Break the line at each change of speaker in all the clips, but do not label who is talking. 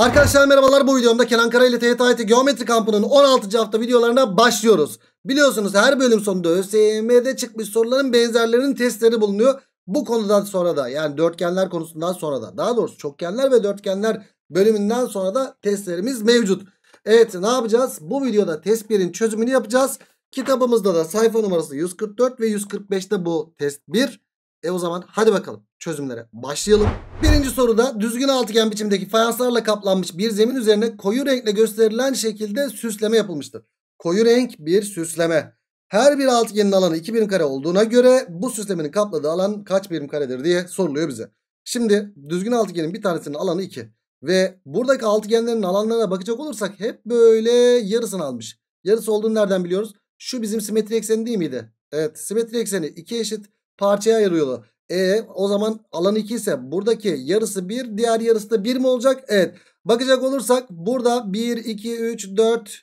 Arkadaşlar merhabalar bu videomda Kenan Kara ile TYT Geometri Kampı'nın 16. hafta videolarına başlıyoruz. Biliyorsunuz her bölüm sonunda ÖSYM'de çıkmış soruların benzerlerinin testleri bulunuyor. Bu konudan sonra da yani dörtgenler konusundan sonra da daha doğrusu çokgenler ve dörtgenler bölümünden sonra da testlerimiz mevcut. Evet ne yapacağız? Bu videoda test 1'in çözümünü yapacağız. Kitabımızda da sayfa numarası 144 ve 145'te bu test 1. E o zaman hadi bakalım çözümlere başlayalım. Birinci soruda düzgün altıgen biçimdeki fayanslarla kaplanmış bir zemin üzerine koyu renkle gösterilen şekilde süsleme yapılmıştır. Koyu renk bir süsleme. Her bir altıgenin alanı 2 birim kare olduğuna göre bu süslemenin kapladığı alan kaç birim karedir diye soruluyor bize. Şimdi düzgün altıgenin bir tanesinin alanı 2. Ve buradaki altıgenlerin alanlarına bakacak olursak hep böyle yarısını almış. Yarısı olduğunu nereden biliyoruz? Şu bizim simetri ekseni değil miydi? Evet simetri ekseni iki eşit parçaya ayırıyordu. E o zaman alan 2 ise buradaki yarısı 1 diğer yarısı da 1 mi olacak? Evet. Bakacak olursak burada 1, 2, 3, 4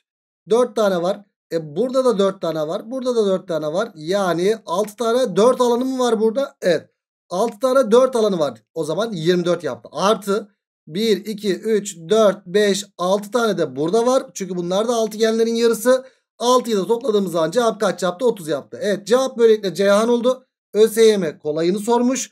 4 tane var. E burada da 4 tane var. Burada da 4 tane var. Yani 6 tane 4 alanı mı var burada? Evet. 6 tane 4 alanı var. O zaman 24 yaptı. Artı 1, 2, 3, 4, 5, 6 tane de burada var. Çünkü bunlar da altıgenlerin yarısı. 6'yı da topladığımız zaman cevap kaç yaptı? 30 yaptı. Evet cevap böylelikle Ceyhan oldu. ÖSYM kolayını sormuş.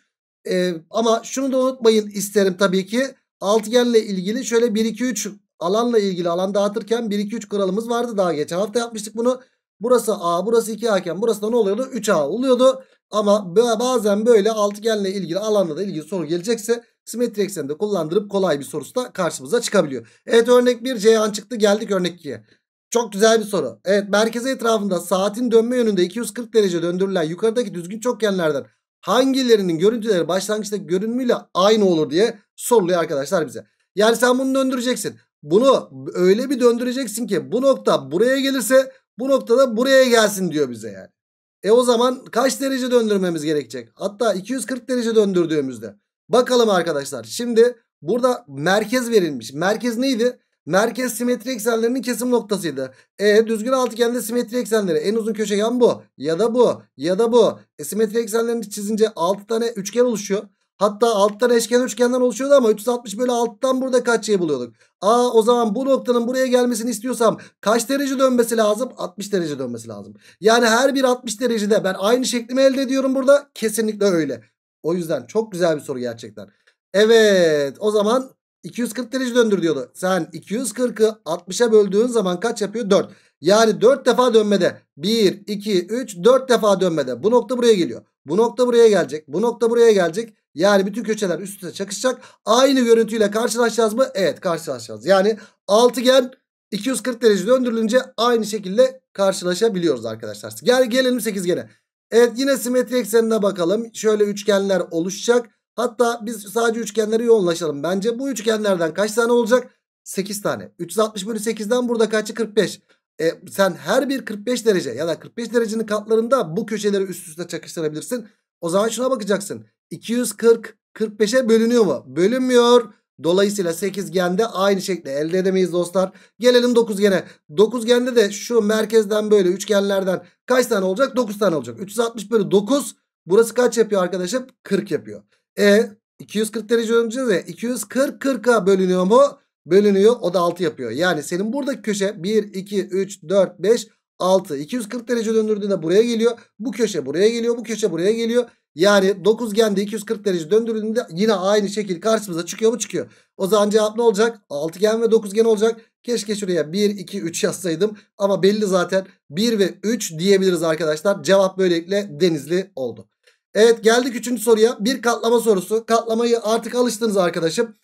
Ee, ama şunu da unutmayın isterim tabii ki. Altıgenle ilgili şöyle 1 2 3 alanla ilgili alan dağıtırken 1 2 3 kuralımız vardı daha geçen hafta yapmıştık bunu. Burası A, burası 2A iken burası da ne oluyordu? 3A oluyordu. Ama bazen böyle altıgenle ilgili alanla da ilgili soru gelecekse simetri ekseninde kullandırıp kolay bir sorusu da karşımıza çıkabiliyor. Evet örnek 1 Ceyhan çıktı geldik örnek 2'ye. Çok güzel bir soru. Evet merkeze etrafında saatin dönme yönünde 240 derece döndürülen yukarıdaki düzgün çokgenlerden hangilerinin görüntüleri başlangıçtaki görünümüyle aynı olur diye soruluyor arkadaşlar bize. Yani sen bunu döndüreceksin. Bunu öyle bir döndüreceksin ki bu nokta buraya gelirse bu noktada buraya gelsin diyor bize yani. E o zaman kaç derece döndürmemiz gerekecek? Hatta 240 derece döndürdüğümüzde. Bakalım arkadaşlar. Şimdi burada merkez verilmiş. Merkez neydi? Merkez simetri eksenlerinin kesim noktasıydı. E düzgün altıgende simetri eksenleri en uzun köşegen bu. Ya da bu. Ya da bu. E simetri eksenlerini çizince 6 tane üçgen oluşuyor. Hatta 6 tane eşkenar üçgenden oluşuyordu ama 360 bölü 6'dan burada kaç şey buluyorduk? Aa o zaman bu noktanın buraya gelmesini istiyorsam kaç derece dönmesi lazım? 60 derece dönmesi lazım. Yani her bir 60 derecede ben aynı şeklimi elde ediyorum burada. Kesinlikle öyle. O yüzden çok güzel bir soru gerçekten. Evet o zaman 240 derece döndür diyordu. Sen 240'ı 60'a böldüğün zaman kaç yapıyor? 4. Yani 4 defa dönmede. 1, 2, 3, 4 defa dönmede. Bu nokta buraya geliyor. Bu nokta buraya gelecek. Bu nokta buraya gelecek. Yani bütün köşeler üst üste çakışacak. Aynı görüntüyle karşılaşacağız mı? Evet karşılaşacağız. Yani altıgen 240 derece döndürülünce aynı şekilde karşılaşabiliyoruz arkadaşlar. Gel gelelim 8gene. Evet yine simetri eksenine bakalım. Şöyle üçgenler oluşacak. Hatta biz sadece üçgenlere yoğunlaşalım. Bence bu üçgenlerden kaç tane olacak? 8 tane. 360 bölü 8'den burada kaçı? 45. E, sen her bir 45 derece ya da 45 derecenin katlarında bu köşeleri üst üste çakıştırabilirsin. O zaman şuna bakacaksın. 240 45'e bölünüyor mu? Bölünmüyor. Dolayısıyla 8gende aynı şekilde elde edemeyiz dostlar. Gelelim 9gene. 9gende de şu merkezden böyle üçgenlerden kaç tane olacak? 9 tane olacak. 360 bölü 9 burası kaç yapıyor arkadaşım? 40 yapıyor. E 240 derece döneceğiz ya 240 40'a bölünüyor mu? Bölünüyor o da 6 yapıyor. Yani senin buradaki köşe 1 2 3 4 5 6 240 derece döndürdüğünde buraya geliyor. Bu köşe buraya geliyor bu köşe buraya geliyor. Yani 9 gende 240 derece döndürdüğünde yine aynı şekil karşımıza çıkıyor mu çıkıyor. O zaman cevap ne olacak? Altıgen ve dokuzgen olacak. Keşke şuraya 1 2 3 yazsaydım ama belli zaten 1 ve 3 diyebiliriz arkadaşlar. Cevap böylelikle denizli oldu. Evet geldik 3. soruya. Bir katlama sorusu. Katlamayı artık alıştınız arkadaşım.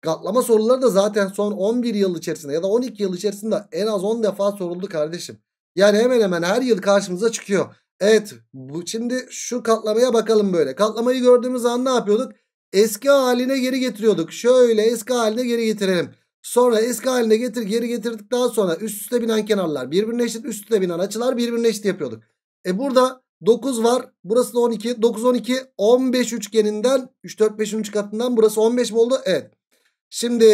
Katlama soruları da zaten son 11 yıl içerisinde ya da 12 yıl içerisinde en az 10 defa soruldu kardeşim. Yani hemen hemen her yıl karşımıza çıkıyor. Evet bu şimdi şu katlamaya bakalım böyle. Katlamayı gördüğümüz zaman ne yapıyorduk? Eski haline geri getiriyorduk. Şöyle eski haline geri getirelim. Sonra eski haline getir geri getirdikten sonra üst üste binen kenarlar birbirine eşit üst üste binen açılar birbirine eşit yapıyorduk. E burada 9 var. Burası da 12. 9 12 15 üçgeninden 3 4 5'in 3 katından burası 15 mi oldu? Evet. Şimdi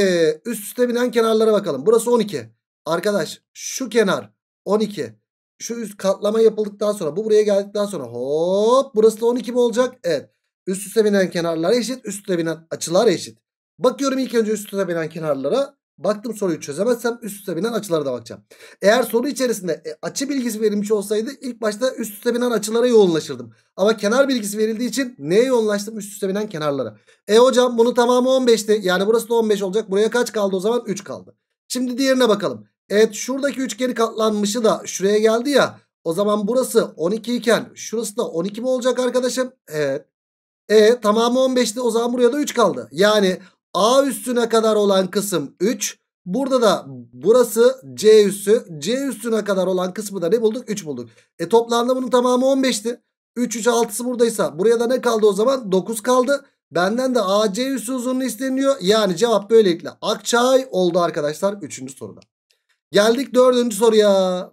üst üste binen kenarlara bakalım. Burası 12. Arkadaş şu kenar 12. Şu üst katlama yapıldıktan sonra bu buraya geldikten sonra hop burası da 12 mi olacak? Evet. Üst üste binen kenarlar eşit. Üst üste binen açılar eşit. Bakıyorum ilk önce üst üste binen kenarlara. Baktım soruyu çözemezsem üst üste binen açılara da bakacağım. Eğer soru içerisinde e, açı bilgisi verilmiş olsaydı ilk başta üst üste binen açılara yoğunlaşırdım. Ama kenar bilgisi verildiği için neye yoğunlaştım? Üst üste binen kenarlara. E hocam bunu tamamı 15'ti. Yani burası da 15 olacak. Buraya kaç kaldı o zaman? 3 kaldı. Şimdi diğerine bakalım. Evet şuradaki üçgeni katlanmışı da şuraya geldi ya. O zaman burası 12 iken şurası da 12 mi olacak arkadaşım? Evet. E tamamı 15'ti o zaman buraya da 3 kaldı. Yani A üstüne kadar olan kısım 3. Burada da burası C üssü. C üstüne kadar olan kısmı da ne bulduk? 3 bulduk. E toplamda bunun tamamı 15'ti. 3 3 6'sı buradaysa buraya da ne kaldı o zaman? 9 kaldı. Benden de AC üssü uzunluğu isteniyor. Yani cevap böylelikle Akçay oldu arkadaşlar 3. soruda. Geldik 4. soruya.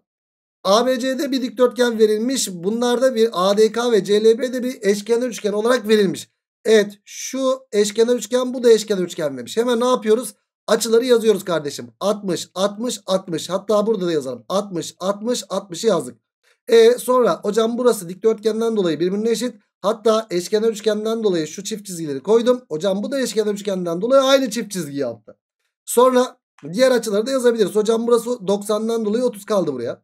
ABC'de bir dikdörtgen verilmiş. Bunlarda bir ADK ve CLB'de bir eşkenar üçgen olarak verilmiş. Evet şu eşkenar üçgen bu da eşkenar üçgen demiş. Hemen ne yapıyoruz? Açıları yazıyoruz kardeşim. 60, 60, 60. Hatta burada da yazalım. 60, 60, 60'ı yazdık. E sonra hocam burası dikdörtgenden dolayı birbirine eşit. Hatta eşkenar üçgenden dolayı şu çift çizgileri koydum. Hocam bu da eşkenar üçgenden dolayı aynı çift çizgi yaptı. Sonra diğer açıları da yazabiliriz. Hocam burası 90'dan dolayı 30 kaldı buraya.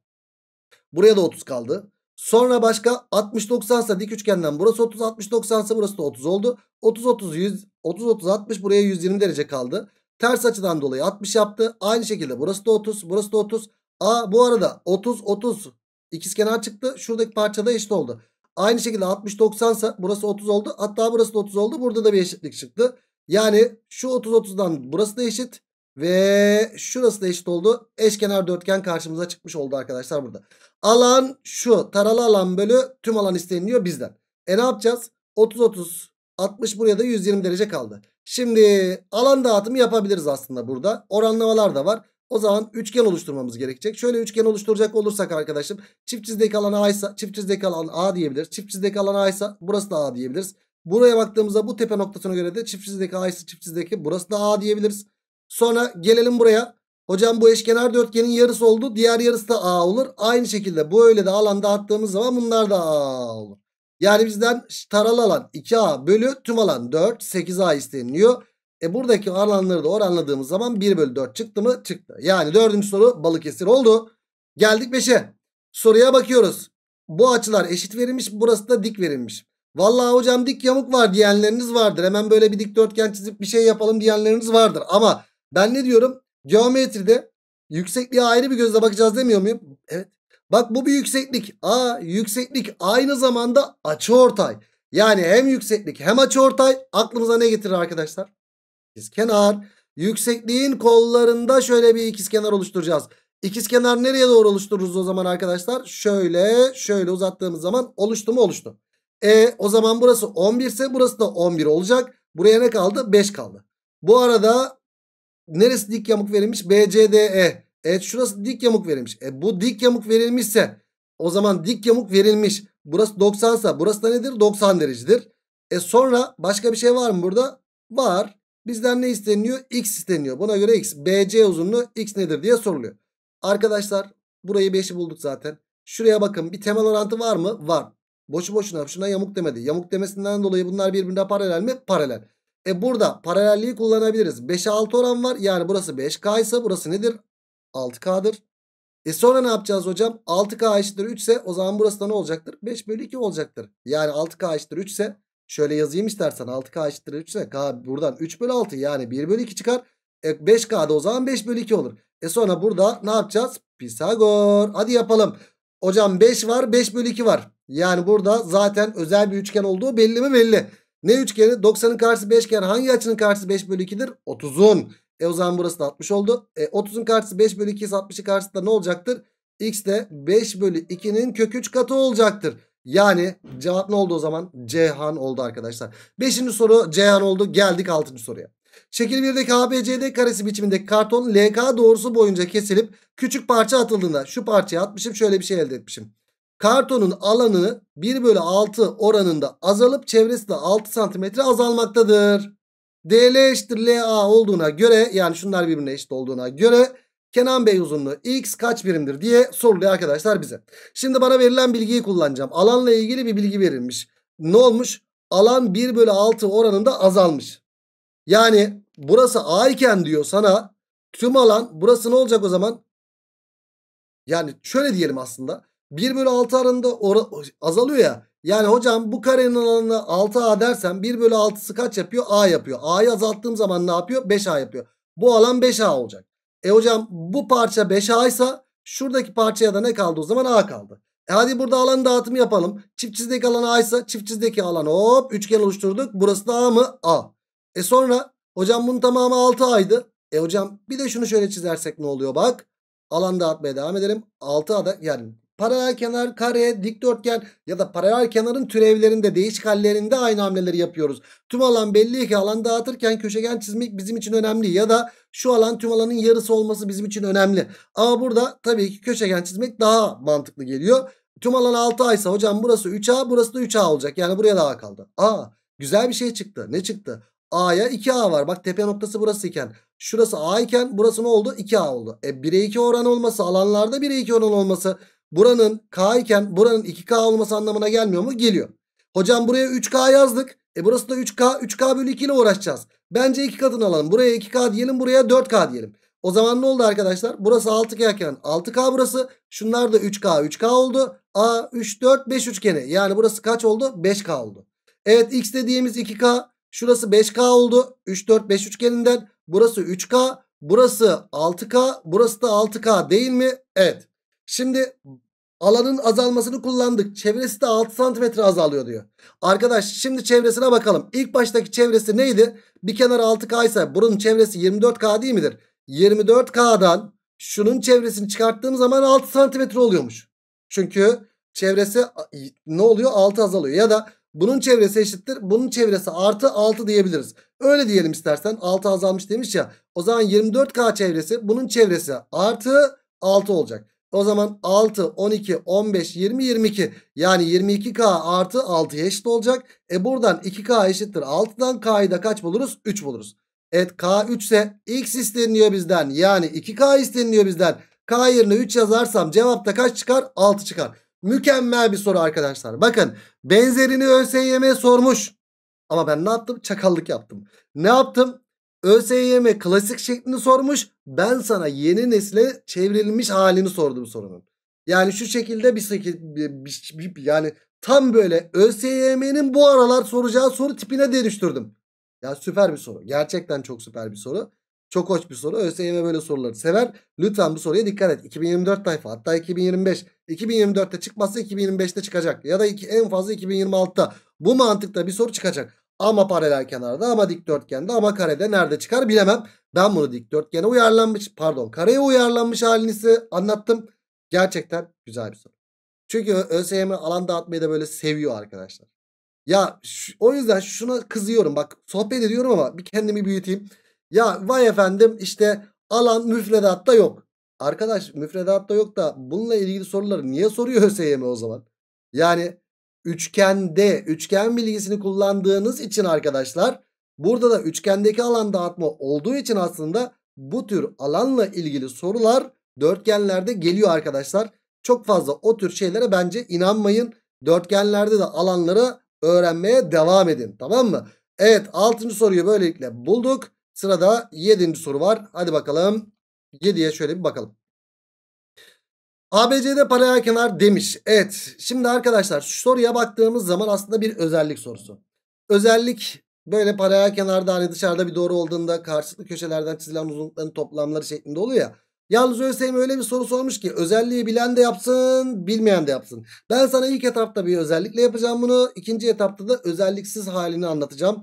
Buraya da 30 kaldı. Sonra başka 60 90 ise dik üçgenden burası 30 60 90 ise burası da 30 oldu. 30 30 100 30 30 60 buraya 120 derece kaldı. Ters açıdan dolayı 60 yaptı. Aynı şekilde burası da 30 burası da 30. A bu arada 30 30 ikizkenar çıktı. Şuradaki parçada eşit oldu. Aynı şekilde 60 90 ise burası 30 oldu. Hatta burası da 30 oldu. Burada da bir eşitlik çıktı. Yani şu 30 30'dan burası da eşit. Ve şurası da eşit oldu. Eşkenar dörtgen karşımıza çıkmış oldu arkadaşlar burada. Alan şu taralı alan bölü tüm alan isteniliyor bizden. E ne yapacağız? 30 30 60 buraya da 120 derece kaldı. Şimdi alan dağıtımı yapabiliriz aslında burada. Oranlamalar da var. O zaman üçgen oluşturmamız gerekecek. Şöyle üçgen oluşturacak olursak arkadaşım çift çizdeki alan A ise çift çizdeki alan A diyebiliriz. Çift çizdeki alan A ise burası da A diyebiliriz. Buraya baktığımızda bu tepe noktasına göre de çift çizdeki A ise çift çizdeki burası da A diyebiliriz. Sonra gelelim buraya. Hocam bu eşkenar dörtgenin yarısı oldu. Diğer yarısı da A olur. Aynı şekilde bu öyle de alanda attığımız zaman bunlar da A olur. Yani bizden taralı alan 2A bölü tüm alan 4 8A isteniliyor. E buradaki alanları da oranladığımız zaman 1 bölü 4 çıktı mı? Çıktı. Yani dördüncü soru Balıkesir oldu. Geldik 5'e. Soruya bakıyoruz. Bu açılar eşit verilmiş. Burası da dik verilmiş. Vallahi hocam dik yamuk var diyenleriniz vardır. Hemen böyle bir dikdörtgen çizip bir şey yapalım diyenleriniz vardır. Ama ben ne diyorum? Geometride yüksekliğe ayrı bir gözle bakacağız demiyor muyum? Evet. Bak bu bir yükseklik. Aa yükseklik aynı zamanda açıortay. Yani hem yükseklik hem açıortay aklımıza ne getirir arkadaşlar? İkizkenar. Yüksekliğin kollarında şöyle bir ikizkenar oluşturacağız. İkizkenar nereye doğru oluştururuz o zaman arkadaşlar? Şöyle şöyle uzattığımız zaman oluştu mu oluştu. E o zaman burası 11 ise burası da 11 olacak. Buraya ne kaldı? 5 kaldı. Bu arada neresi dik yamuk verilmiş? BCDE. Evet şurası dik yamuk verilmiş. E bu dik yamuk verilmişse o zaman dik yamuk verilmiş. Burası 90 ise burası da nedir? 90 derecedir. E sonra başka bir şey var mı burada? Var. Bizden ne isteniyor? X isteniyor. Buna göre X. BC uzunluğu X nedir diye soruluyor. Arkadaşlar burayı 5'i bulduk zaten. Şuraya bakın bir temel orantı var mı? Var. Boşu boşuna şuna yamuk demedi. Yamuk demesinden dolayı bunlar birbirine paralel mi? Paralel. E burada paralelliği kullanabiliriz. 5'e 6 oran var. Yani burası 5K ise burası nedir? 6K'dır. E sonra ne yapacağız hocam? 6K eşittir 3 ise o zaman burası da ne olacaktır? 5 bölü 2 olacaktır. Yani 6K eşittir 3 ise şöyle yazayım istersen 6K eşittir 3 ise K buradan 3 bölü 6 yani 1 bölü 2 çıkar. E 5K'da o zaman 5 bölü 2 olur. E sonra burada ne yapacağız? Pisagor. Hadi yapalım. Hocam 5 var 5 bölü 2 var. Yani burada zaten özel bir üçgen olduğu belli mi belli. Ne üçgeni? 90'ın karşısı 5 iken hangi açının karşısı 5 bölü 2'dir? 30'un. E o zaman burası da 60 oldu. E 30'un karşısı 5 bölü 2 ise 60'ın karşısı da ne olacaktır? X de 5 bölü 2'nin kök 3 katı olacaktır. Yani cevap ne oldu o zaman? Cihan oldu arkadaşlar. Beşinci soru Cihan oldu. Geldik altıncı soruya. Şekil 1'deki ABCD karesi biçimindeki karton LK doğrusu boyunca kesilip küçük parça atıldığında şu parçaya atmışım şöyle bir şey elde etmişim. Kartonun alanı 1 bölü 6 oranında azalıp çevresi de 6 santimetre azalmaktadır. DL eşittir LA olduğuna göre yani şunlar birbirine eşit olduğuna göre Kenan Bey uzunluğu x kaç birimdir diye soruluyor arkadaşlar bize. Şimdi bana verilen bilgiyi kullanacağım. Alanla ilgili bir bilgi verilmiş. Ne olmuş? Alan 1 bölü 6 oranında azalmış. Yani burası A iken diyor sana Tüm alan burası ne olacak o zaman? Yani şöyle diyelim aslında. 1 bölü 6 arasında azalıyor ya. Yani hocam bu karenin alanına 6A dersem 1 bölü 6'sı kaç yapıyor? A yapıyor. A'yı azalttığım zaman ne yapıyor? 5A yapıyor. Bu alan 5A olacak. E hocam bu parça 5A ise şuradaki parçaya da ne kaldı o zaman? A kaldı. E hadi burada alan dağıtımı yapalım. Çift çizdeki alan A ise çift çizdeki alan hop üçgen oluşturduk. Burası da A mı? A. E sonra hocam bunun tamamı 6A'ydı. E hocam bir de şunu şöyle çizersek ne oluyor bak. Alan dağıtmaya devam edelim. 6A'da yani paralel kenar, kare, dikdörtgen ya da paralel kenarın türevlerinde değişik hallerinde aynı hamleleri yapıyoruz. Tüm alan belli ki alan dağıtırken köşegen çizmek bizim için önemli ya da şu alan tüm alanın yarısı olması bizim için önemli. Ama burada tabii ki köşegen çizmek daha mantıklı geliyor. Tüm alan 6A ise hocam burası 3A burası da 3A olacak. Yani buraya daha kaldı. Aa güzel bir şey çıktı. Ne çıktı? A'ya 2A var. Bak tepe noktası burası iken. Şurası A iken burası ne oldu? 2A oldu. E 1'e 2 oran olması alanlarda 1'e 2 oran olması buranın K iken buranın 2K olması anlamına gelmiyor mu? Geliyor. Hocam buraya 3K yazdık. E burası da 3K. 3K bölü 2 ile uğraşacağız. Bence 2 katını alalım. Buraya 2K diyelim. Buraya 4K diyelim. O zaman ne oldu arkadaşlar? Burası 6K iken 6K burası. Şunlar da 3K. 3K oldu. A 3 4 5 üçgeni. Yani burası kaç oldu? 5K oldu. Evet X dediğimiz 2K. Şurası 5K oldu. 3 4 5 üçgeninden. Burası 3K. Burası 6K. Burası da 6K değil mi? Evet. Şimdi alanın azalmasını kullandık. Çevresi de 6 santimetre azalıyor diyor. Arkadaş şimdi çevresine bakalım. İlk baştaki çevresi neydi? Bir kenar 6K ise bunun çevresi 24K değil midir? 24K'dan şunun çevresini çıkarttığım zaman 6 santimetre oluyormuş. Çünkü çevresi ne oluyor? 6 azalıyor. Ya da bunun çevresi eşittir. Bunun çevresi artı 6 diyebiliriz. Öyle diyelim istersen. 6 azalmış demiş ya. O zaman 24K çevresi bunun çevresi artı 6 olacak. O zaman 6, 12, 15, 20, 22. Yani 22K artı 6'ya eşit olacak. E buradan 2K eşittir 6'dan K'yı da kaç buluruz? 3 buluruz. Evet K 3 ise X isteniyor bizden. Yani 2K isteniyor bizden. K yerine 3 yazarsam cevapta kaç çıkar? 6 çıkar. Mükemmel bir soru arkadaşlar. Bakın benzerini ÖSYM sormuş. Ama ben ne yaptım? Çakallık yaptım. Ne yaptım? ÖSYM klasik şeklini sormuş. Ben sana yeni nesle çevrilmiş halini sordum sorunun. Yani şu şekilde bir, bir, bir yani tam böyle ÖSYM'nin bu aralar soracağı soru tipine dönüştürdüm. Ya süper bir soru. Gerçekten çok süper bir soru. Çok hoş bir soru. ÖSYM böyle soruları sever. Lütfen bu soruya dikkat et. 2024 tayfa hatta 2025. 2024'te çıkmazsa 2025'te çıkacak. Ya da iki, en fazla 2026'da. Bu mantıkta bir soru çıkacak. Ama paralel kenarda ama dikdörtgende ama karede nerede çıkar bilemem. Ben bunu dikdörtgene uyarlanmış pardon kareye uyarlanmış halini anlattım. Gerçekten güzel bir soru. Çünkü ÖSYM alan dağıtmayı da böyle seviyor arkadaşlar. Ya o yüzden şuna kızıyorum bak sohbet ediyorum ama bir kendimi büyüteyim. Ya vay efendim işte alan müfredatta yok. Arkadaş müfredatta yok da bununla ilgili soruları niye soruyor ÖSYM o zaman? Yani üçgende üçgen bilgisini kullandığınız için arkadaşlar burada da üçgendeki alan dağıtma olduğu için aslında bu tür alanla ilgili sorular dörtgenlerde geliyor arkadaşlar. Çok fazla o tür şeylere bence inanmayın. Dörtgenlerde de alanları öğrenmeye devam edin tamam mı? Evet 6. soruyu böylelikle bulduk. Sırada 7. soru var. Hadi bakalım 7'ye şöyle bir bakalım. ABC'de paralel kenar demiş. Evet şimdi arkadaşlar şu soruya baktığımız zaman aslında bir özellik sorusu. Özellik böyle paralel kenarda hani dışarıda bir doğru olduğunda karşılıklı köşelerden çizilen uzunlukların toplamları şeklinde oluyor ya. Yalnız ÖSYM öyle bir soru sormuş ki özelliği bilen de yapsın bilmeyen de yapsın. Ben sana ilk etapta bir özellikle yapacağım bunu. İkinci etapta da özelliksiz halini anlatacağım.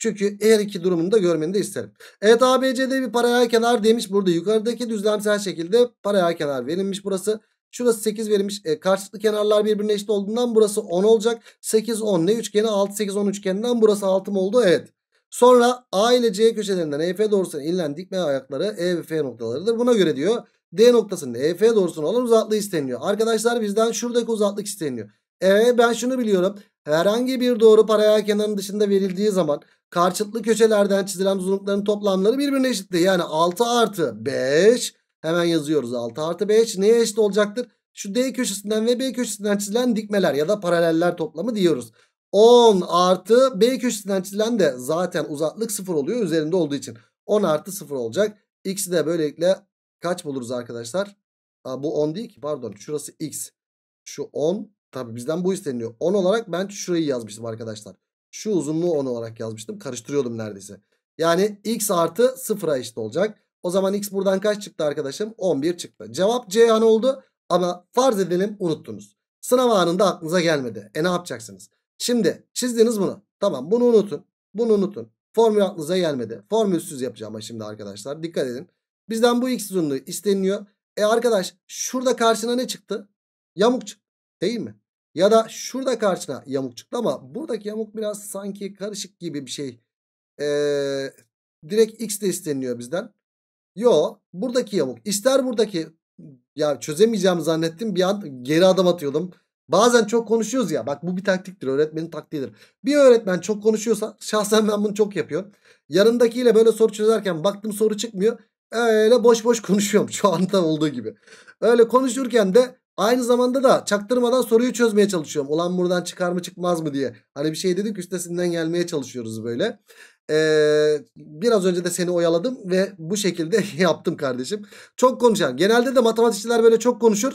Çünkü her iki durumunu da görmeni de isterim. Evet ABC'de bir paralel kenar demiş. Burada yukarıdaki düzlemsel şekilde paralel kenar verilmiş burası. Şurası 8 verilmiş. E, karşılıklı kenarlar birbirine eşit olduğundan burası 10 olacak. 8 10 ne üçgeni? 6 8 10 üçgeninden burası 6 mı oldu? Evet. Sonra A ile C köşelerinden EF doğrusuna inilen dikme ayakları E ve F noktalarıdır. Buna göre diyor D noktasında EF doğrusuna olan uzaklığı isteniyor. Arkadaşlar bizden şuradaki uzaklık isteniyor. E ben şunu biliyorum. Herhangi bir doğru paralel kenarın dışında verildiği zaman karşılıklı köşelerden çizilen uzunlukların toplamları birbirine eşittir. Yani 6 artı 5 hemen yazıyoruz 6 artı 5 neye eşit olacaktır? Şu D köşesinden ve B köşesinden çizilen dikmeler ya da paraleller toplamı diyoruz. 10 artı B köşesinden çizilen de zaten uzaklık 0 oluyor üzerinde olduğu için. 10 artı 0 olacak. X'i de böylelikle kaç buluruz arkadaşlar? Aa, bu 10 değil ki pardon. Şurası X. Şu 10. Tabi bizden bu isteniyor. 10 olarak ben şurayı yazmıştım arkadaşlar. Şu uzunluğu 10 olarak yazmıştım. Karıştırıyordum neredeyse. Yani X artı 0'a eşit olacak. O zaman X buradan kaç çıktı arkadaşım? 11 çıktı. Cevap Ceyhan oldu. Ama farz edelim unuttunuz. Sınav anında aklınıza gelmedi. E ne yapacaksınız? Şimdi çizdiniz bunu. Tamam bunu unutun. Bunu unutun. Formül aklınıza gelmedi. Formülsüz yapacağım şimdi arkadaşlar. Dikkat edin. Bizden bu x uzunluğu isteniyor. E arkadaş şurada karşına ne çıktı? Yamuk çıktı. Değil mi? Ya da şurada karşına yamuk çıktı ama buradaki yamuk biraz sanki karışık gibi bir şey. Ee, direkt x de isteniyor bizden. Yo buradaki yamuk. İster buradaki ya çözemeyeceğimi zannettim. Bir an geri adım atıyordum. Bazen çok konuşuyoruz ya. Bak bu bir taktiktir. Öğretmenin taktiğidir. Bir öğretmen çok konuşuyorsa şahsen ben bunu çok yapıyorum. Yanındakiyle böyle soru çözerken baktım soru çıkmıyor. Öyle boş boş konuşuyorum şu anda olduğu gibi. Öyle konuşurken de aynı zamanda da çaktırmadan soruyu çözmeye çalışıyorum. Ulan buradan çıkar mı çıkmaz mı diye. Hani bir şey dedik üstesinden gelmeye çalışıyoruz böyle. Ee, biraz önce de seni oyaladım ve bu şekilde yaptım kardeşim. Çok konuşan. Genelde de matematikçiler böyle çok konuşur.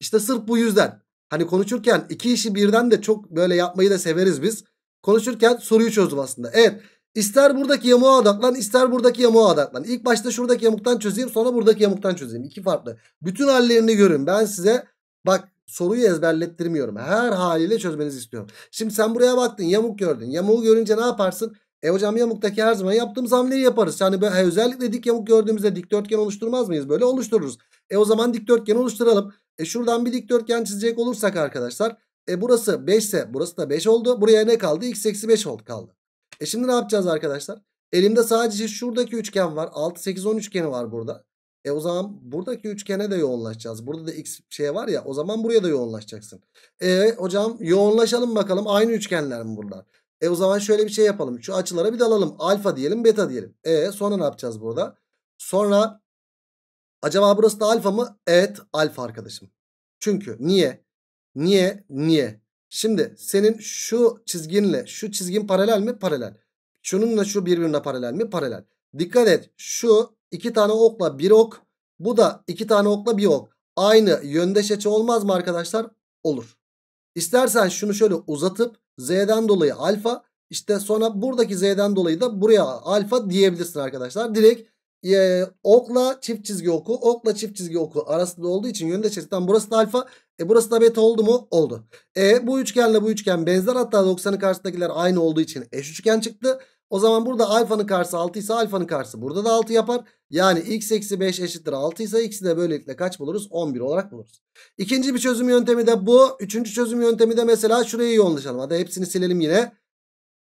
İşte sırf bu yüzden. Hani konuşurken iki işi birden de çok böyle yapmayı da severiz biz. Konuşurken soruyu çözdüm aslında. Evet. İster buradaki yamuğa odaklan ister buradaki yamuğa odaklan. İlk başta şuradaki yamuktan çözeyim sonra buradaki yamuktan çözeyim. İki farklı. Bütün hallerini görün. Ben size bak soruyu ezberlettirmiyorum. Her haliyle çözmenizi istiyorum. Şimdi sen buraya baktın yamuk gördün. Yamuğu görünce ne yaparsın? E hocam yamuktaki her zaman yaptığımız hamleyi yaparız. Yani böyle, özellikle dik yamuk gördüğümüzde dikdörtgen oluşturmaz mıyız? Böyle oluştururuz. E o zaman dikdörtgen oluşturalım. E şuradan bir dikdörtgen çizecek olursak arkadaşlar. E burası 5 ise burası da 5 oldu. Buraya ne kaldı? X eksi 5 oldu kaldı. E şimdi ne yapacağız arkadaşlar? Elimde sadece şuradaki üçgen var. 6, 8, 10 üçgeni var burada. E o zaman buradaki üçgene de yoğunlaşacağız. Burada da x şey var ya o zaman buraya da yoğunlaşacaksın. E hocam yoğunlaşalım bakalım aynı üçgenler mi burada? E o zaman şöyle bir şey yapalım. Şu açılara bir dalalım. Alfa diyelim beta diyelim. E sonra ne yapacağız burada? Sonra acaba burası da alfa mı? Evet alfa arkadaşım. Çünkü niye? Niye? Niye? Şimdi senin şu çizginle şu çizgin paralel mi? Paralel. Şununla şu birbirine paralel mi? Paralel. Dikkat et. Şu iki tane okla bir ok. Bu da iki tane okla bir ok. Aynı yöndeş açı olmaz mı arkadaşlar? Olur. İstersen şunu şöyle uzatıp z'den dolayı alfa işte sonra buradaki z'den dolayı da buraya alfa diyebilirsin arkadaşlar. Direkt e, okla çift çizgi oku okla çift çizgi oku arasında olduğu için yöndeş açıdan burası da alfa e burası da beta oldu mu? Oldu. E bu üçgenle bu üçgen benzer hatta 90'ın karşısındakiler aynı olduğu için eş üçgen çıktı. O zaman burada alfanın karşısı 6 ise alfanın karşısı burada da 6 yapar. Yani x eksi 5 eşittir 6 ise x'i de böylelikle kaç buluruz? 11 olarak buluruz. İkinci bir çözüm yöntemi de bu. Üçüncü çözüm yöntemi de mesela şurayı yoğunlaşalım. Hadi hepsini silelim yine.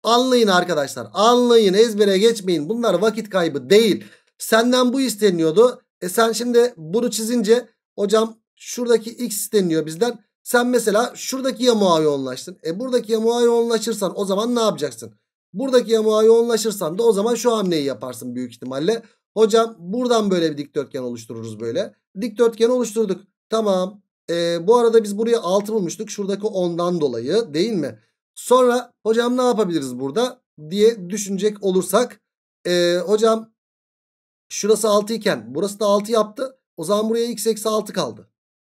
Anlayın arkadaşlar. Anlayın ezbere geçmeyin. Bunlar vakit kaybı değil. Senden bu isteniyordu. E sen şimdi bunu çizince hocam şuradaki x isteniyor bizden. Sen mesela şuradaki yamuğa yoğunlaştın. E buradaki yamuğa yoğunlaşırsan o zaman ne yapacaksın? Buradaki yamuğa yoğunlaşırsan da o zaman şu hamleyi yaparsın büyük ihtimalle. Hocam buradan böyle bir dikdörtgen oluştururuz böyle. Dikdörtgen oluşturduk. Tamam. Ee, bu arada biz buraya 6 bulmuştuk. Şuradaki 10'dan dolayı değil mi? Sonra hocam ne yapabiliriz burada diye düşünecek olursak. Ee, hocam şurası 6 iken burası da 6 yaptı. O zaman buraya x eksi 6 kaldı.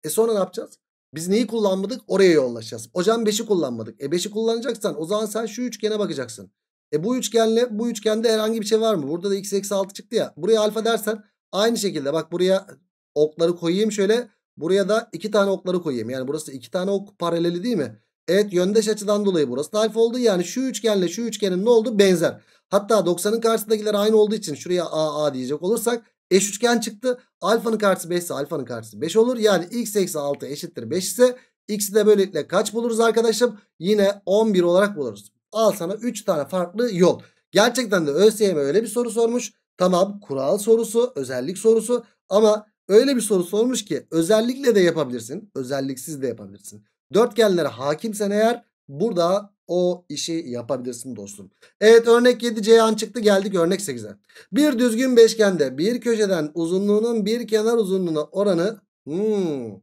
E sonra ne yapacağız? Biz neyi kullanmadık? Oraya yoğunlaşacağız. Hocam 5'i kullanmadık. E 5'i kullanacaksan o zaman sen şu üçgene bakacaksın. E bu üçgenle bu üçgende herhangi bir şey var mı? Burada da x eksi 6 çıktı ya. Buraya alfa dersen aynı şekilde bak buraya okları koyayım şöyle. Buraya da iki tane okları koyayım. Yani burası iki tane ok paraleli değil mi? Evet yöndeş açıdan dolayı burası da alfa oldu. Yani şu üçgenle şu üçgenin ne oldu? Benzer. Hatta 90'ın karşısındakiler aynı olduğu için şuraya a a diyecek olursak eş üçgen çıktı. Alfanın karşısı 5 ise alfanın karşısı 5 olur. Yani x eksi 6 eşittir 5 ise x'i de böylelikle kaç buluruz arkadaşım? Yine 11 olarak buluruz. Al sana 3 tane farklı yol. Gerçekten de ÖSYM öyle bir soru sormuş. Tamam kural sorusu, özellik sorusu ama öyle bir soru sormuş ki özellikle de yapabilirsin. Özelliksiz de yapabilirsin. Dörtgenlere hakimsen eğer burada o işi yapabilirsin dostum. Evet örnek 7 Ceyhan çıktı geldik örnek 8'e. Bir düzgün beşgende bir köşeden uzunluğunun bir kenar uzunluğuna oranı hmm,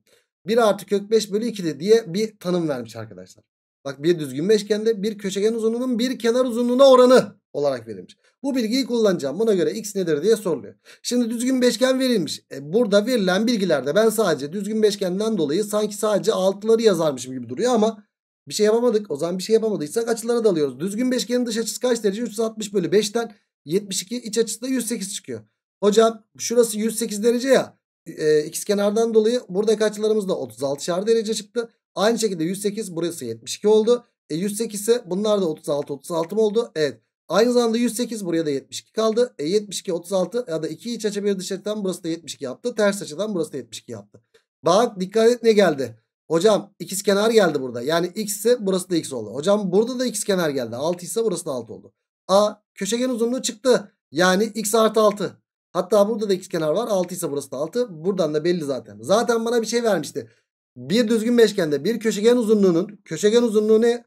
1 artı kök 5 bölü 2'di diye bir tanım vermiş arkadaşlar. Bak bir düzgün beşgende bir köşegen uzunluğunun bir kenar uzunluğuna oranı olarak verilmiş. Bu bilgiyi kullanacağım. Buna göre x nedir diye soruluyor. Şimdi düzgün beşgen verilmiş. E, burada verilen bilgilerde ben sadece düzgün beşgenden dolayı sanki sadece altıları yazarmışım gibi duruyor ama bir şey yapamadık. O zaman bir şey yapamadıysak açılara dalıyoruz. Düzgün beşgenin dış açısı kaç derece? 360 bölü 5'ten 72 iç açısı da 108 çıkıyor. Hocam şurası 108 derece ya. E, ikizkenardan dolayı buradaki açılarımız da 36 derece çıktı. Aynı şekilde 108 burası 72 oldu. E 108 ise bunlar da 36 36 mı oldu? Evet. Aynı zamanda 108 buraya da 72 kaldı. E 72 36 ya da 2 iç açı bir dış açıdan burası da 72 yaptı. Ters açıdan burası da 72 yaptı. Bak dikkat et ne geldi. Hocam ikiz kenar geldi burada. Yani x ise burası da x oldu. Hocam burada da ikiz kenar geldi. 6 ise burası da 6 oldu. A köşegen uzunluğu çıktı. Yani x artı 6. Hatta burada da ikiz kenar var. 6 ise burası da 6. Buradan da belli zaten. Zaten bana bir şey vermişti. Bir düzgün beşgende bir köşegen uzunluğunun köşegen uzunluğu ne?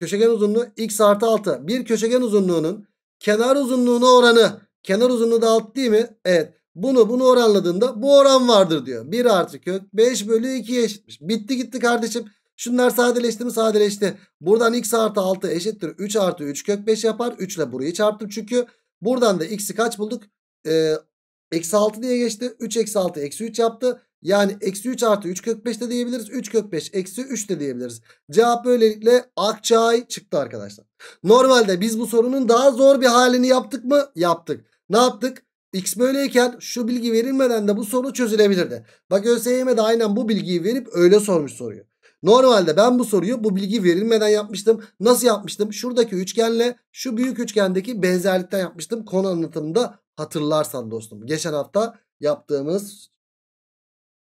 Köşegen uzunluğu x artı 6. Bir köşegen uzunluğunun kenar uzunluğuna oranı. Kenar uzunluğu da 6 değil mi? Evet. Bunu bunu oranladığında bu oran vardır diyor. 1 artı kök 5 bölü 2'ye eşitmiş. Bitti gitti kardeşim. Şunlar sadeleşti mi sadeleşti. Buradan x artı 6 eşittir. 3 artı 3 kök 5 yapar. 3 ile burayı çarptım çünkü. Buradan da x'i kaç bulduk? Ee, eksi 6 diye geçti. 3 eksi 6 eksi 3 yaptı. Yani eksi 3 artı 3 kök 5 de diyebiliriz. 3 kök 5 eksi 3 de diyebiliriz. Cevap böylelikle Akçay çıktı arkadaşlar. Normalde biz bu sorunun daha zor bir halini yaptık mı? Yaptık. Ne yaptık? X böyleyken şu bilgi verilmeden de bu soru çözülebilirdi. Bak ÖSYM de aynen bu bilgiyi verip öyle sormuş soruyu. Normalde ben bu soruyu bu bilgi verilmeden yapmıştım. Nasıl yapmıştım? Şuradaki üçgenle şu büyük üçgendeki benzerlikten yapmıştım. Konu anlatımında hatırlarsan dostum. Geçen hafta yaptığımız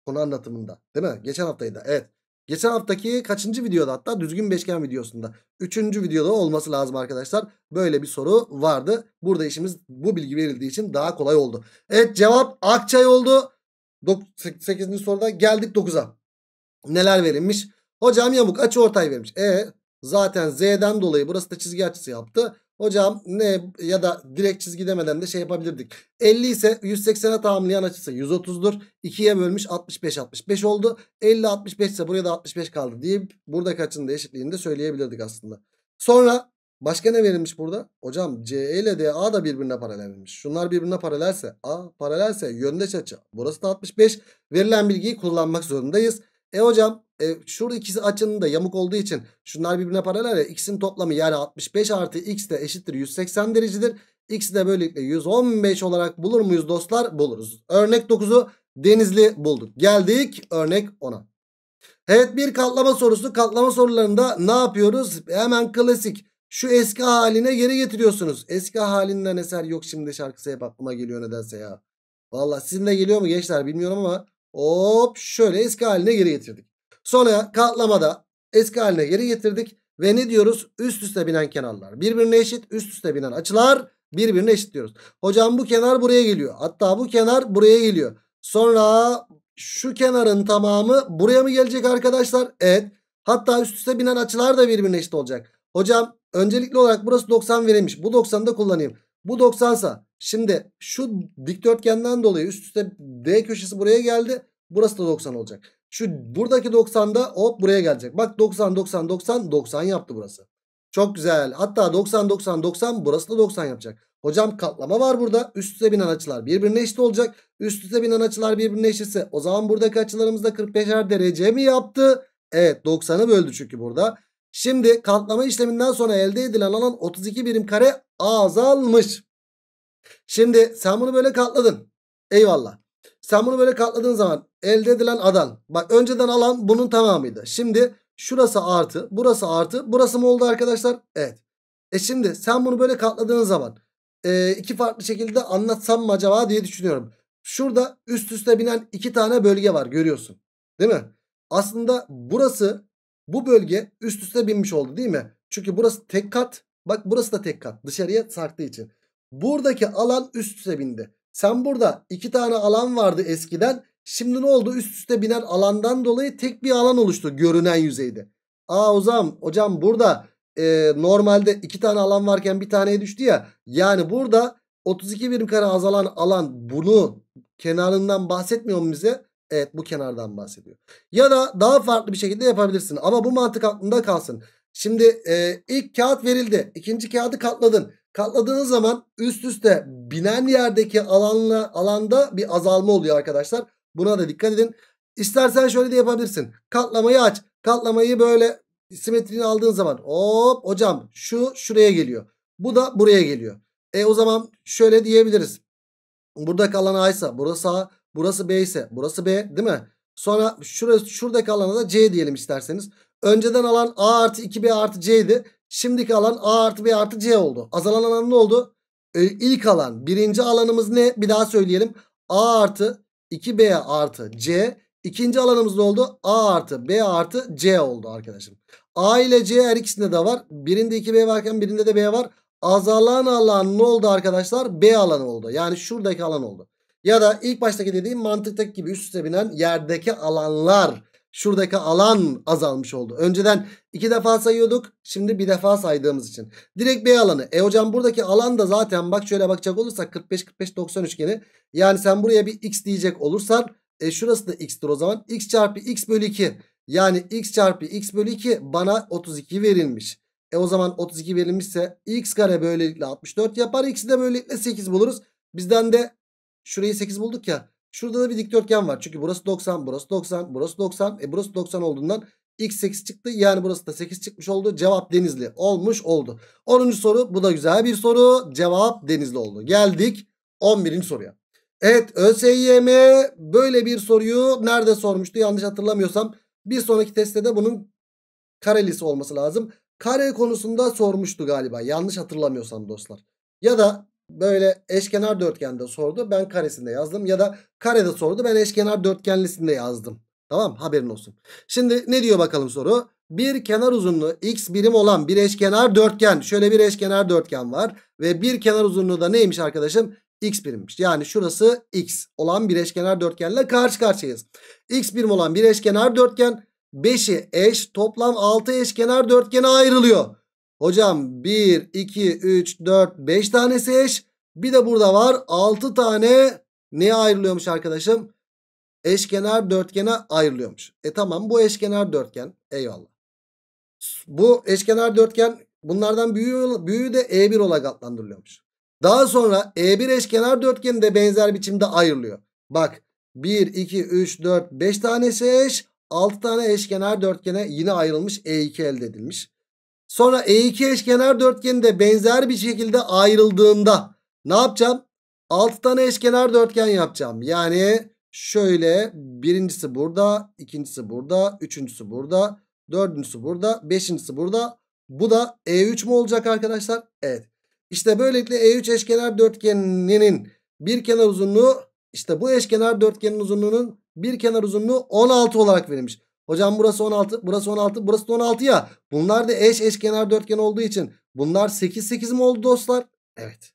konu anlatımında. Değil mi? Geçen haftaydı. Evet. Geçen haftaki kaçıncı videoda hatta düzgün beşgen videosunda. Üçüncü videoda olması lazım arkadaşlar. Böyle bir soru vardı. Burada işimiz bu bilgi verildiği için daha kolay oldu. Evet cevap Akçay oldu. 8. soruda geldik 9'a. Neler verilmiş? Hocam yamuk açı ortay vermiş. E zaten Z'den dolayı burası da çizgi açısı yaptı. Hocam ne ya da direkt çizgi demeden de şey yapabilirdik. 50 ise 180'e tamamlayan açısı 130'dur. 2'ye bölmüş 65 65 oldu. 50 65 ise buraya da 65 kaldı deyip buradaki açının da eşitliğini de söyleyebilirdik aslında. Sonra başka ne verilmiş burada? Hocam CE ile DA da birbirine paralelmiş. Şunlar birbirine paralelse A paralelse yöndeş açı. Burası da 65. Verilen bilgiyi kullanmak zorundayız. E hocam e, şurada ikisi açının da yamuk olduğu için şunlar birbirine paralel ya x'in toplamı yani 65 artı x de eşittir 180 derecedir. X'i de böylelikle 115 olarak bulur muyuz dostlar? Buluruz. Örnek 9'u Denizli bulduk. Geldik örnek 10'a. Evet bir katlama sorusu. Katlama sorularında ne yapıyoruz? Hemen klasik. Şu eski haline geri getiriyorsunuz. Eski halinden eser yok şimdi şarkısı hep aklıma geliyor nedense ya. Valla sizin de geliyor mu gençler bilmiyorum ama hop şöyle eski haline geri getirdik. Sonra katlamada eski haline geri getirdik. Ve ne diyoruz? Üst üste binen kenarlar. Birbirine eşit. Üst üste binen açılar birbirine eşit diyoruz. Hocam bu kenar buraya geliyor. Hatta bu kenar buraya geliyor. Sonra şu kenarın tamamı buraya mı gelecek arkadaşlar? Evet. Hatta üst üste binen açılar da birbirine eşit olacak. Hocam öncelikli olarak burası 90 verilmiş. Bu 90'ı da kullanayım. Bu 90 sa şimdi şu dikdörtgenden dolayı üst üste D köşesi buraya geldi. Burası da 90 olacak. Şu buradaki 90'da hop buraya gelecek. Bak 90 90 90 90 yaptı burası. Çok güzel. Hatta 90 90 90 burası da 90 yapacak. Hocam katlama var burada. Üst üste binen açılar birbirine eşit olacak. Üst üste binen açılar birbirine eşitse o zaman buradaki açılarımız da 45'er derece mi yaptı? Evet 90'ı böldü çünkü burada. Şimdi katlama işleminden sonra elde edilen alan 32 birim kare azalmış. Şimdi sen bunu böyle katladın. Eyvallah. Sen bunu böyle katladığın zaman elde edilen alan. Bak önceden alan bunun tamamıydı. Şimdi şurası artı burası artı burası mı oldu arkadaşlar? Evet. E şimdi sen bunu böyle katladığın zaman e, iki farklı şekilde anlatsam mı acaba diye düşünüyorum. Şurada üst üste binen iki tane bölge var görüyorsun. Değil mi? Aslında burası bu bölge üst üste binmiş oldu değil mi? Çünkü burası tek kat. Bak burası da tek kat. Dışarıya sarktığı için. Buradaki alan üst üste bindi. Sen burada iki tane alan vardı eskiden. Şimdi ne oldu? Üst üste binen alandan dolayı tek bir alan oluştu görünen yüzeyde. Aa zaman hocam burada e, normalde iki tane alan varken bir taneye düştü ya. Yani burada 32 birim kare azalan alan bunu kenarından bahsetmiyor mu bize? Evet bu kenardan bahsediyor. Ya da daha farklı bir şekilde yapabilirsin. Ama bu mantık aklında kalsın. Şimdi e, ilk kağıt verildi. ikinci kağıdı katladın. Katladığınız zaman üst üste binen yerdeki alanla alanda bir azalma oluyor arkadaşlar. Buna da dikkat edin. İstersen şöyle de yapabilirsin. Katlamayı aç. Katlamayı böyle simetrini aldığın zaman hop hocam şu şuraya geliyor. Bu da buraya geliyor. E o zaman şöyle diyebiliriz. Burada kalan A ise burası A, burası B ise burası B değil mi? Sonra şurası, şuradaki alana da C diyelim isterseniz. Önceden alan A artı 2B artı C idi. Şimdiki alan A artı B artı C oldu. Azalan alan ne oldu? Ee, ilk alan birinci alanımız ne? Bir daha söyleyelim. A artı 2B artı C. İkinci alanımız ne oldu? A artı B artı C oldu arkadaşım. A ile C her ikisinde de var. Birinde 2B varken birinde de B var. Azalan alan ne oldu arkadaşlar? B alanı oldu. Yani şuradaki alan oldu. Ya da ilk baştaki dediğim mantıktaki gibi üst üste binen yerdeki alanlar. Şuradaki alan azalmış oldu. Önceden iki defa sayıyorduk. Şimdi bir defa saydığımız için. Direkt B alanı. E hocam buradaki alan da zaten bak şöyle bakacak olursak 45-45-90 üçgeni. Yani sen buraya bir x diyecek olursan e şurası da x'tir o zaman. x çarpı x bölü 2. Yani x çarpı x bölü 2 bana 32 verilmiş. E o zaman 32 verilmişse x kare böylelikle 64 yapar. X'i de böylelikle 8 buluruz. Bizden de şurayı 8 bulduk ya. Şurada da bir dikdörtgen var. Çünkü burası 90, burası 90, burası 90. E burası 90 olduğundan x 8 çıktı. Yani burası da 8 çıkmış oldu. Cevap Denizli olmuş oldu. 10. soru bu da güzel bir soru. Cevap Denizli oldu. Geldik 11. soruya. Evet ÖSYM böyle bir soruyu nerede sormuştu yanlış hatırlamıyorsam. Bir sonraki testte de bunun karelisi olması lazım. Kare konusunda sormuştu galiba yanlış hatırlamıyorsam dostlar. Ya da böyle eşkenar dörtgende sordu. Ben karesinde yazdım. Ya da karede sordu. Ben eşkenar dörtgenlisinde yazdım. Tamam haberin olsun. Şimdi ne diyor bakalım soru? Bir kenar uzunluğu x birim olan bir eşkenar dörtgen. Şöyle bir eşkenar dörtgen var. Ve bir kenar uzunluğu da neymiş arkadaşım? x birimmiş. Yani şurası x olan bir eşkenar dörtgenle karşı karşıyayız. x birim olan bir eşkenar dörtgen 5'i eş toplam 6 eşkenar dörtgene ayrılıyor. Hocam 1, 2, 3, 4, 5 tanesi eş. Bir de burada var 6 tane neye ayrılıyormuş arkadaşım? Eşkenar dörtgene ayrılıyormuş. E tamam bu eşkenar dörtgen. Eyvallah. Bu eşkenar dörtgen bunlardan büyüğü, büyüğü de E1 olarak adlandırılıyormuş. Daha sonra E1 eşkenar dörtgeni de benzer biçimde ayrılıyor. Bak 1, 2, 3, 4, 5 tanesi eş. 6 tane eşkenar dörtgene yine ayrılmış E2 elde edilmiş. Sonra E2 eşkenar dörtgeni de benzer bir şekilde ayrıldığında ne yapacağım? 6 tane eşkenar dörtgen yapacağım. Yani şöyle birincisi burada, ikincisi burada, üçüncüsü burada, dördüncüsü burada, beşincisi burada. Bu da E3 mu olacak arkadaşlar? Evet. İşte böylelikle E3 eşkenar dörtgeninin bir kenar uzunluğu işte bu eşkenar dörtgenin uzunluğunun bir kenar uzunluğu 16 olarak verilmiş. Hocam burası 16, burası 16, burası da 16 ya. Bunlar da eş eşkenar dörtgen olduğu için bunlar 8 8 mi oldu dostlar? Evet.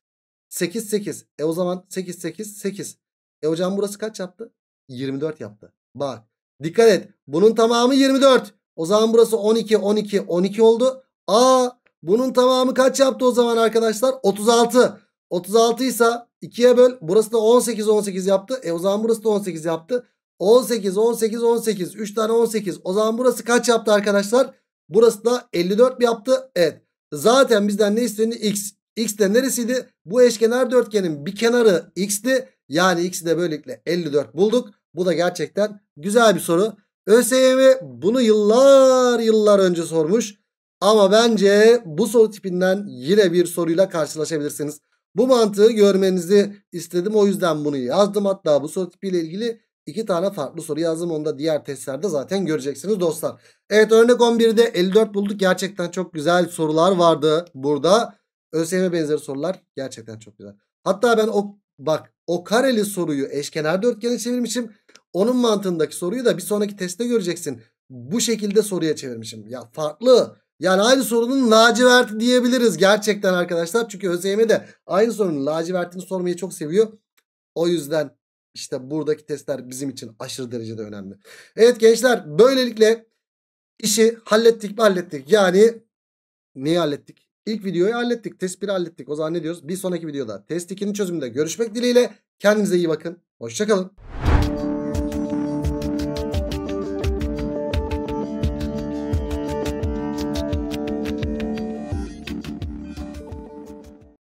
8 8. E o zaman 8 8 8. E hocam burası kaç yaptı? 24 yaptı. Bak. Dikkat et. Bunun tamamı 24. O zaman burası 12 12 12 oldu. Aa bunun tamamı kaç yaptı o zaman arkadaşlar? 36. 36 ise 2'ye böl. Burası da 18 18 yaptı. E o zaman burası da 18 yaptı. 18 18 18 3 tane 18. O zaman burası kaç yaptı arkadaşlar? Burası da 54 mi yaptı? Evet. Zaten bizden ne isteniyor? X. X de neresiydi? Bu eşkenar dörtgenin bir kenarı x'ti. Yani x'i de böylelikle 54 bulduk. Bu da gerçekten güzel bir soru. ÖSYM bunu yıllar yıllar önce sormuş. Ama bence bu soru tipinden yine bir soruyla karşılaşabilirsiniz. Bu mantığı görmenizi istedim. O yüzden bunu yazdım. Hatta bu soru tipiyle ilgili iki tane farklı soru yazdım. Onu da diğer testlerde zaten göreceksiniz dostlar. Evet örnek 11'de 54 bulduk. Gerçekten çok güzel sorular vardı burada. ÖSYM benzeri sorular gerçekten çok güzel. Hatta ben o bak o kareli soruyu eşkenar dörtgene çevirmişim. Onun mantığındaki soruyu da bir sonraki testte göreceksin. Bu şekilde soruya çevirmişim. Ya farklı. Yani aynı sorunun laciverti diyebiliriz gerçekten arkadaşlar. Çünkü ÖSYM de aynı sorunun lacivertini sormayı çok seviyor. O yüzden işte buradaki testler bizim için aşırı derecede önemli. Evet gençler böylelikle işi hallettik mi hallettik. Yani neyi hallettik? İlk videoyu hallettik. Test 1'i hallettik. O zaman ne diyoruz? Bir sonraki videoda test 2'nin çözümünde görüşmek dileğiyle. Kendinize iyi bakın. Hoşçakalın.